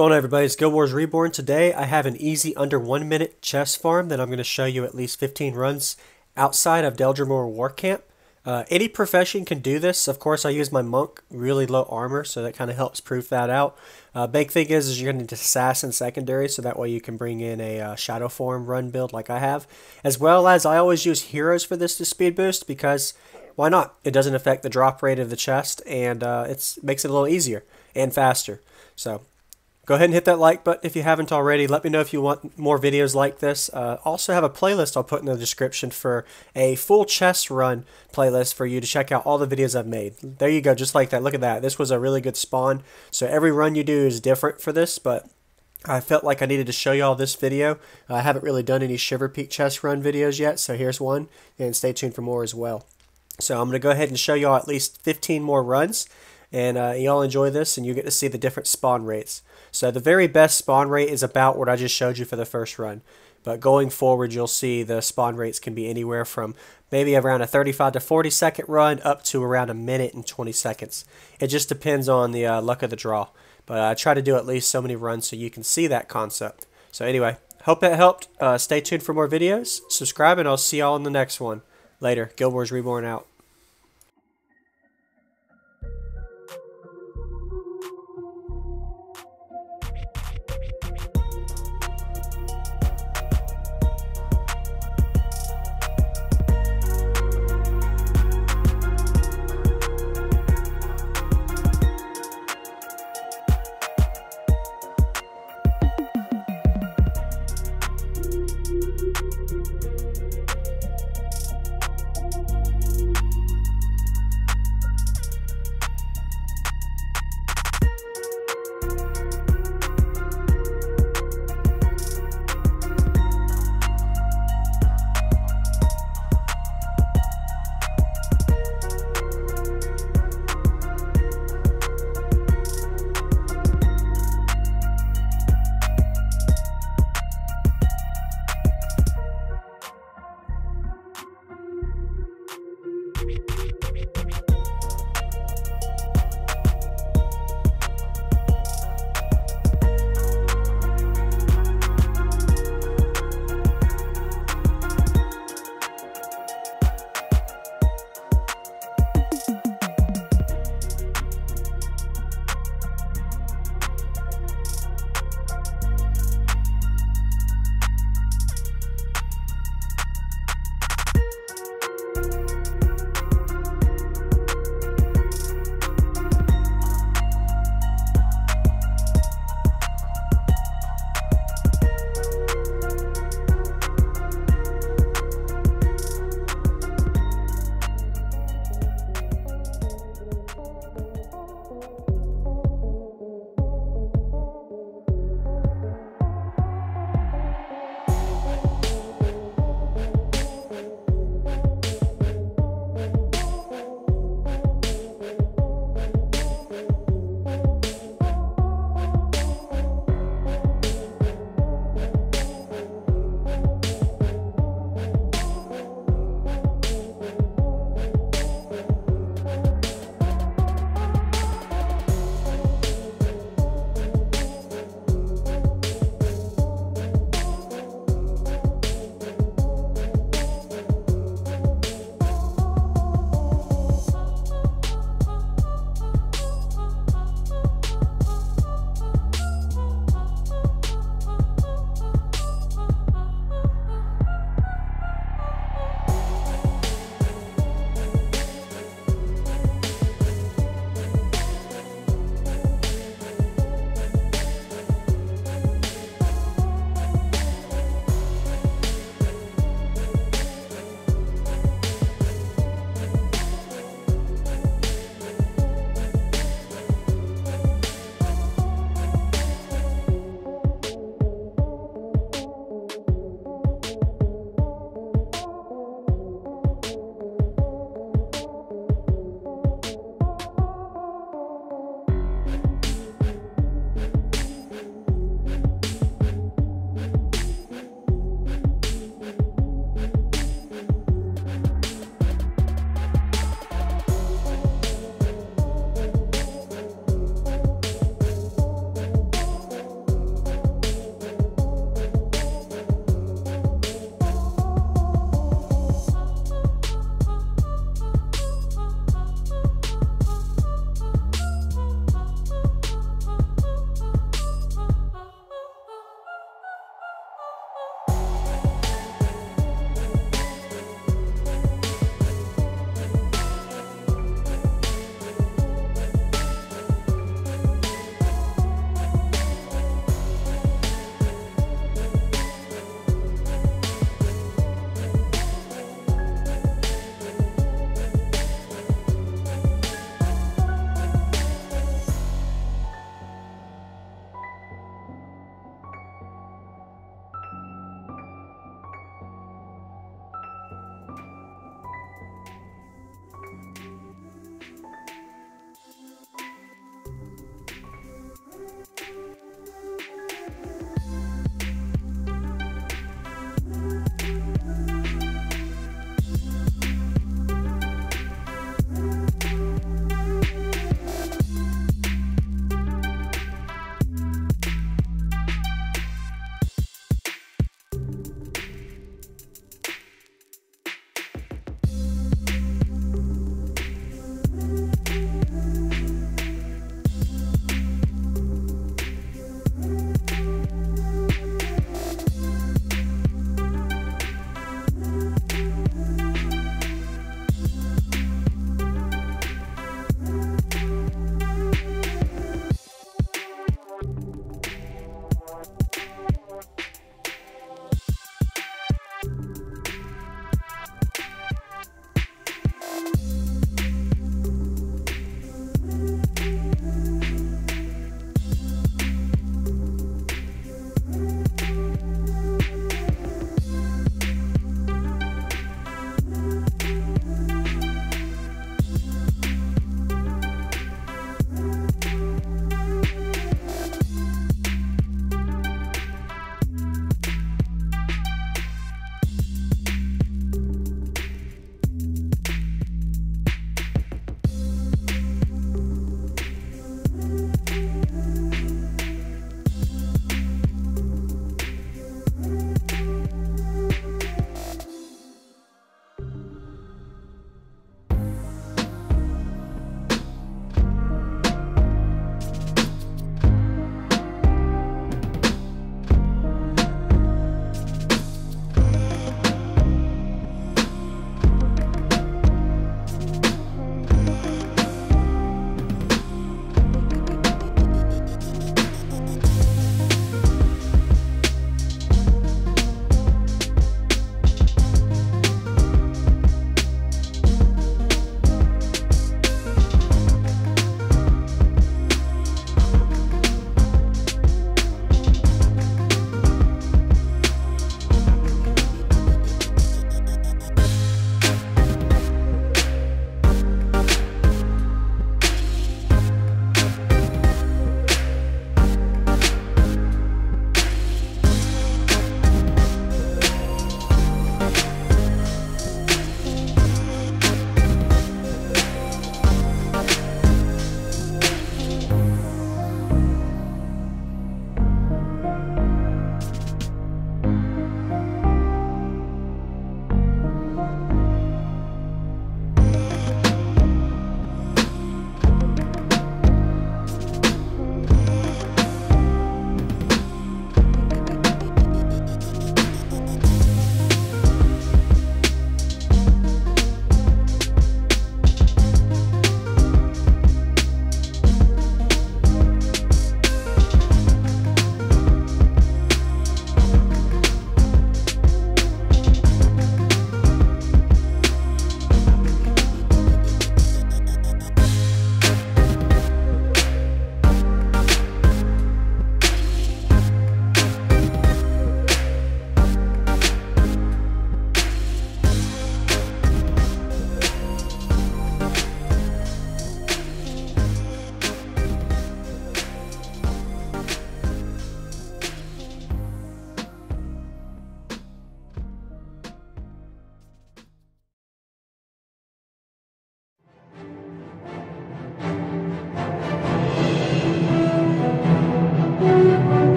going on everybody? It's Guild Wars Reborn. Today I have an easy under one minute chest farm that I'm going to show you at least 15 runs outside of Deldrimor War Camp. Uh, any profession can do this. Of course I use my monk, really low armor, so that kind of helps proof that out. Uh, big thing is, is you're going to need assassin secondary, so that way you can bring in a uh, shadow form run build like I have. As well as I always use heroes for this to speed boost because why not? It doesn't affect the drop rate of the chest and uh, it makes it a little easier and faster. So Go ahead and hit that like button if you haven't already. Let me know if you want more videos like this. Uh, also have a playlist I'll put in the description for a full chest run playlist for you to check out all the videos I've made. There you go, just like that. Look at that. This was a really good spawn. So every run you do is different for this, but I felt like I needed to show y'all this video. I haven't really done any Shiver Peak chest run videos yet, so here's one, and stay tuned for more as well. So I'm going to go ahead and show y'all at least 15 more runs, and uh, y'all enjoy this, and you get to see the different spawn rates. So the very best spawn rate is about what I just showed you for the first run. But going forward, you'll see the spawn rates can be anywhere from maybe around a 35 to 40 second run up to around a minute and 20 seconds. It just depends on the uh, luck of the draw. But I try to do at least so many runs so you can see that concept. So anyway, hope that helped. Uh, stay tuned for more videos. Subscribe, and I'll see y'all in the next one. Later. Guild Wars Reborn out.